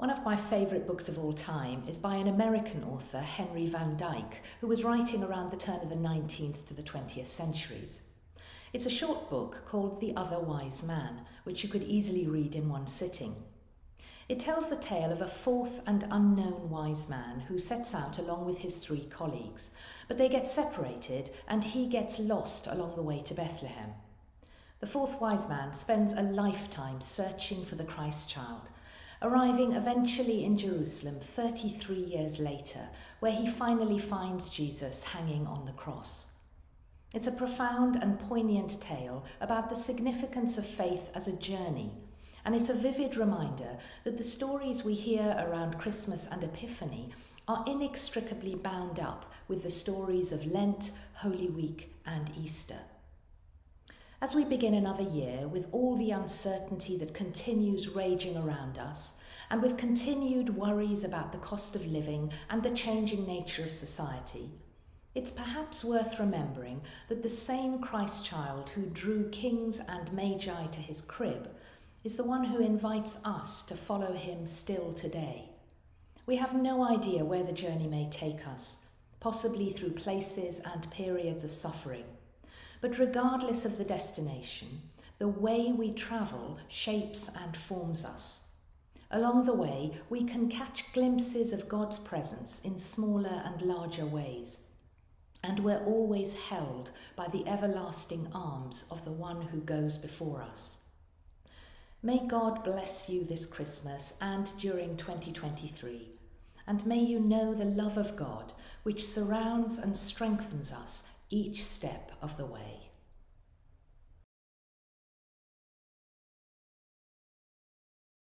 One of my favourite books of all time is by an American author, Henry Van Dyke, who was writing around the turn of the 19th to the 20th centuries. It's a short book called The Other Wise Man, which you could easily read in one sitting. It tells the tale of a fourth and unknown wise man who sets out along with his three colleagues, but they get separated and he gets lost along the way to Bethlehem. The fourth wise man spends a lifetime searching for the Christ child, arriving eventually in Jerusalem 33 years later, where he finally finds Jesus hanging on the cross. It's a profound and poignant tale about the significance of faith as a journey and it's a vivid reminder that the stories we hear around Christmas and Epiphany are inextricably bound up with the stories of Lent, Holy Week, and Easter. As we begin another year with all the uncertainty that continues raging around us, and with continued worries about the cost of living and the changing nature of society, it's perhaps worth remembering that the same Christ child who drew kings and magi to his crib is the one who invites us to follow him still today. We have no idea where the journey may take us, possibly through places and periods of suffering. But regardless of the destination, the way we travel shapes and forms us. Along the way, we can catch glimpses of God's presence in smaller and larger ways. And we're always held by the everlasting arms of the one who goes before us. May God bless you this Christmas and during 2023, and may you know the love of God which surrounds and strengthens us each step of the way.